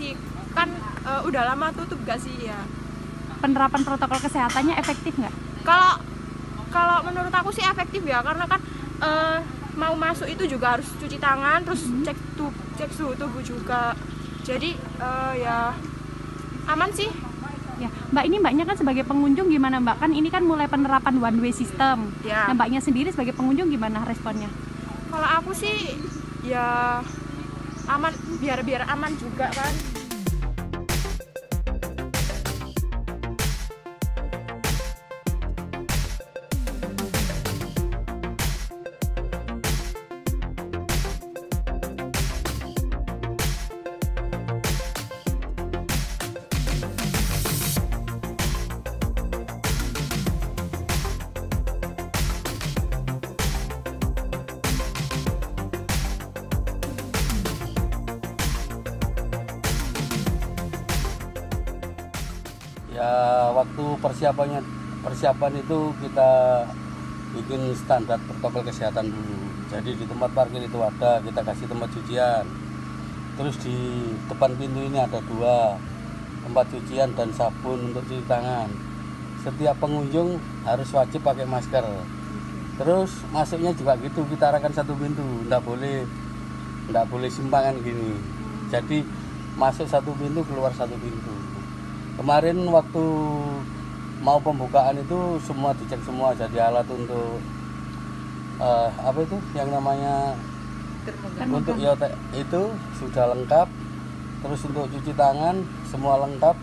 eh, udah lama tutup gak sih ya Penerapan protokol kesehatannya efektif nggak? kalau kalau menurut aku sih efektif ya karena kan eh, mau masuk itu juga harus cuci tangan terus cek tu cek suhu tubuh juga jadi eh, ya aman sih Ya, Mbak ini mbaknya kan sebagai pengunjung gimana Mbak? Kan ini kan mulai penerapan one way system. ya Nah, mbaknya sendiri sebagai pengunjung gimana responnya? kalau aku sih ya aman biar biar aman juga kan ya waktu persiapannya persiapan itu kita bikin standar protokol kesehatan dulu. Jadi di tempat parkir itu ada kita kasih tempat cucian. Terus di depan pintu ini ada dua tempat cucian dan sabun untuk cuci tangan. Setiap pengunjung harus wajib pakai masker. Terus masuknya juga gitu kita arahkan satu pintu. Nggak boleh nggak boleh simpangan gini. Jadi masuk satu pintu keluar satu pintu kemarin waktu mau pembukaan itu semua dicek semua jadi alat untuk eh, apa itu yang namanya untuk IoT itu sudah lengkap. Terus untuk cuci tangan semua lengkap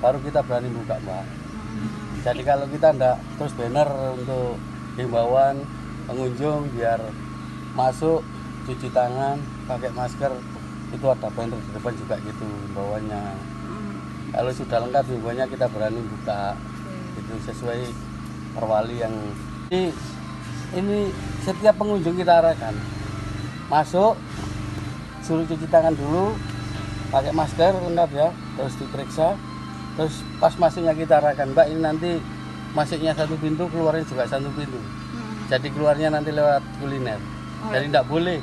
baru kita berani buka mbak. Jadi kalau kita ndak terus banner untuk himbauan pengunjung biar masuk cuci tangan pakai masker itu ada banner di depan juga gitu himbauannya kalau sudah lengkap himbauannya kita berani buka. Itu sesuai perwali yang ini, ini setiap pengunjung kita arahkan. Masuk suruh cuci tangan dulu pakai masker lengkap ya. Terus diperiksa. Terus pas masuknya kita arahkan mbak ini nanti masuknya satu pintu keluarnya juga satu pintu. Jadi keluarnya nanti lewat kuliner. Jadi tidak boleh.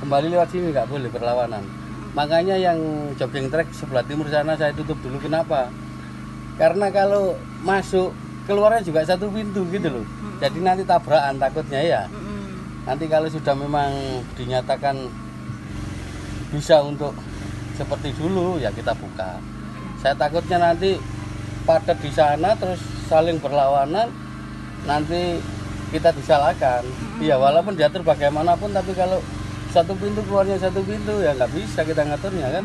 Kembali lewat sini nggak boleh berlawanan makanya yang jogging track sebelah timur sana saya tutup dulu. Kenapa? Karena kalau masuk keluarnya juga satu pintu gitu loh. Jadi nanti tabrakan takutnya ya. Nanti kalau sudah memang dinyatakan bisa untuk seperti dulu ya kita buka. Saya takutnya nanti padat di sana terus saling berlawanan nanti kita disalahkan. Iya walaupun diatur bagaimanapun tapi kalau satu pintu keluarnya satu pintu ya nggak bisa kita ngaturnya kan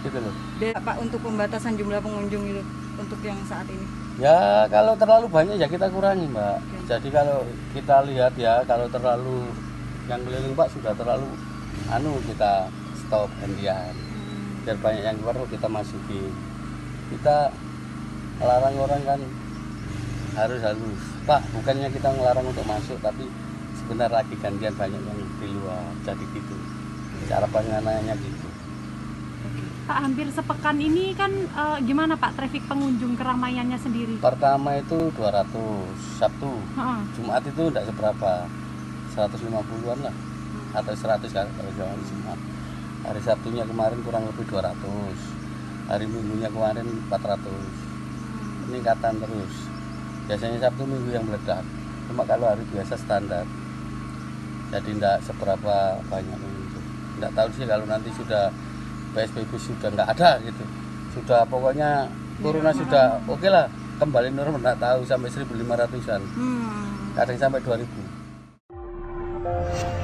gitu loh Pak untuk pembatasan jumlah pengunjung itu untuk yang saat ini. Ya kalau terlalu banyak ya kita kurangi mbak. Jadi kalau kita lihat ya kalau terlalu yang keliling pak sudah terlalu anu kita stop gantian. Biar banyak yang keluar kita masukin. Kita melarang orang kan harus halus. Pak bukannya kita melarang untuk masuk tapi sebentar lagi gantian banyak yang di luar. Jadi gitu. Cara pengenannya gitu. Pak hampir sepekan ini kan eh, gimana Pak traffic pengunjung keramaiannya sendiri? Pertama itu 200 Sabtu. Heeh. Jumat itu tidak seberapa 150-an lah atau 100 kan kalau jalan Jumat hari Sabtunya kemarin kurang lebih 200 hari Minggunya kemarin 400 peningkatan terus biasanya Sabtu Minggu yang meledak cuma kalau hari biasa standar jadi tidak seberapa banyak tidak tahu sih kalau nanti sudah PSBB sudah nggak ada gitu. Sudah pokoknya corona sudah oke lah kembali normal nggak tahu sampai 1500an Hmm. kadang sampai 2000